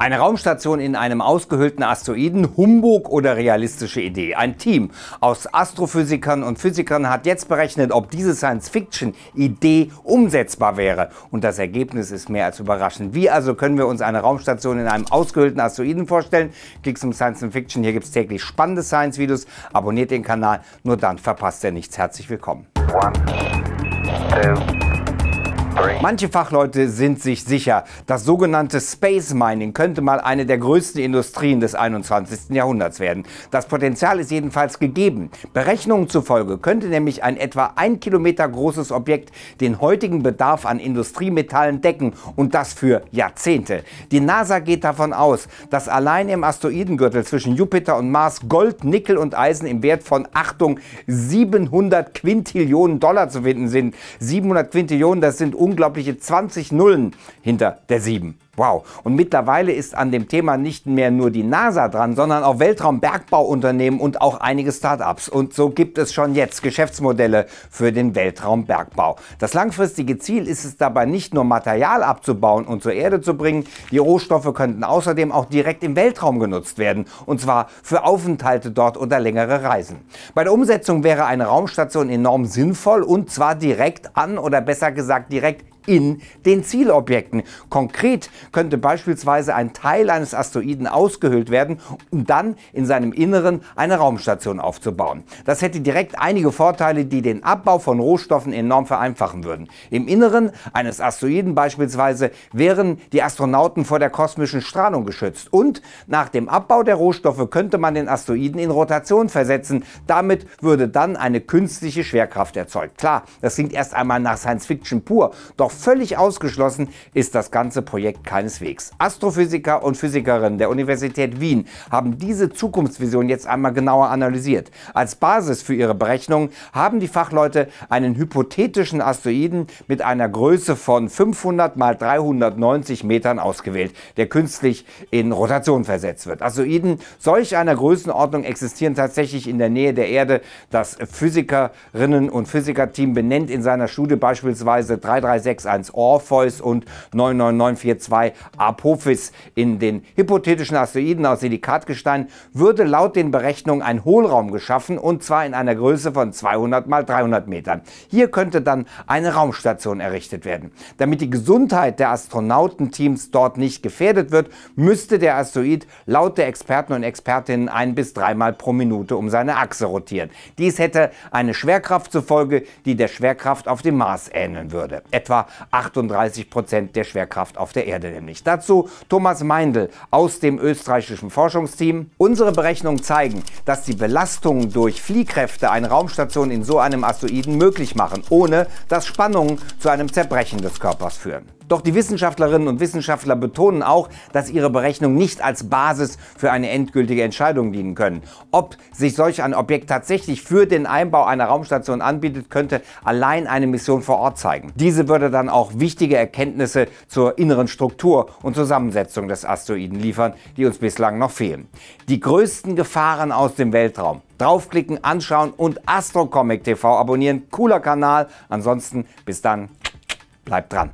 Eine Raumstation in einem ausgehöhlten Asteroiden, Humbug oder realistische Idee? Ein Team aus Astrophysikern und Physikern hat jetzt berechnet, ob diese Science-Fiction-Idee umsetzbar wäre. Und das Ergebnis ist mehr als überraschend. Wie also können wir uns eine Raumstation in einem ausgehöhlten Asteroiden vorstellen? Klick zum Science Fiction, hier gibt es täglich spannende Science-Videos. Abonniert den Kanal, nur dann verpasst ihr nichts. Herzlich willkommen. One, two. Manche Fachleute sind sich sicher, das sogenannte Space Mining könnte mal eine der größten Industrien des 21. Jahrhunderts werden. Das Potenzial ist jedenfalls gegeben. Berechnungen zufolge könnte nämlich ein etwa ein Kilometer großes Objekt den heutigen Bedarf an Industriemetallen decken und das für Jahrzehnte. Die NASA geht davon aus, dass allein im Asteroidengürtel zwischen Jupiter und Mars Gold, Nickel und Eisen im Wert von, Achtung, 700 Quintillionen Dollar zu finden sind. 700 Quintillionen, das sind unglaubliche 20 Nullen hinter der 7. Wow. Und mittlerweile ist an dem Thema nicht mehr nur die NASA dran, sondern auch Weltraumbergbauunternehmen und auch einige Startups. Und so gibt es schon jetzt Geschäftsmodelle für den Weltraumbergbau. Das langfristige Ziel ist es dabei nicht nur Material abzubauen und zur Erde zu bringen, die Rohstoffe könnten außerdem auch direkt im Weltraum genutzt werden. Und zwar für Aufenthalte dort oder längere Reisen. Bei der Umsetzung wäre eine Raumstation enorm sinnvoll und zwar direkt an oder besser gesagt direkt in den Zielobjekten. Konkret könnte beispielsweise ein Teil eines Asteroiden ausgehöhlt werden, um dann in seinem Inneren eine Raumstation aufzubauen. Das hätte direkt einige Vorteile, die den Abbau von Rohstoffen enorm vereinfachen würden. Im Inneren eines Asteroiden beispielsweise wären die Astronauten vor der kosmischen Strahlung geschützt und nach dem Abbau der Rohstoffe könnte man den Asteroiden in Rotation versetzen. Damit würde dann eine künstliche Schwerkraft erzeugt. Klar, das klingt erst einmal nach Science Fiction pur, doch völlig ausgeschlossen ist das ganze Projekt keineswegs. Astrophysiker und Physikerinnen der Universität Wien haben diese Zukunftsvision jetzt einmal genauer analysiert. Als Basis für ihre Berechnungen haben die Fachleute einen hypothetischen Asteroiden mit einer Größe von 500 mal 390 Metern ausgewählt, der künstlich in Rotation versetzt wird. Asteroiden solch einer Größenordnung existieren tatsächlich in der Nähe der Erde. Das Physikerinnen und Physikerteam benennt in seiner Studie beispielsweise 336 361 Orpheus und 99942 Apophis in den hypothetischen Asteroiden aus Silikatgestein würde laut den Berechnungen ein Hohlraum geschaffen und zwar in einer Größe von 200 mal 300 Metern. Hier könnte dann eine Raumstation errichtet werden. Damit die Gesundheit der Astronautenteams dort nicht gefährdet wird, müsste der Asteroid laut der Experten und Expertinnen ein bis dreimal pro Minute um seine Achse rotieren. Dies hätte eine Schwerkraft zur Folge, die der Schwerkraft auf dem Mars ähneln würde. Etwa 38 Prozent der Schwerkraft auf der Erde nämlich. Dazu Thomas Meindl aus dem österreichischen Forschungsteam. Unsere Berechnungen zeigen, dass die Belastungen durch Fliehkräfte eine Raumstation in so einem Asteroiden möglich machen, ohne dass Spannungen zu einem Zerbrechen des Körpers führen. Doch die Wissenschaftlerinnen und Wissenschaftler betonen auch, dass ihre Berechnungen nicht als Basis für eine endgültige Entscheidung dienen können. Ob sich solch ein Objekt tatsächlich für den Einbau einer Raumstation anbietet, könnte allein eine Mission vor Ort zeigen. Diese würde dann auch wichtige Erkenntnisse zur inneren Struktur und Zusammensetzung des Asteroiden liefern, die uns bislang noch fehlen. Die größten Gefahren aus dem Weltraum. Draufklicken, anschauen und Astrocomic TV abonnieren. Cooler Kanal. Ansonsten bis dann, bleibt dran.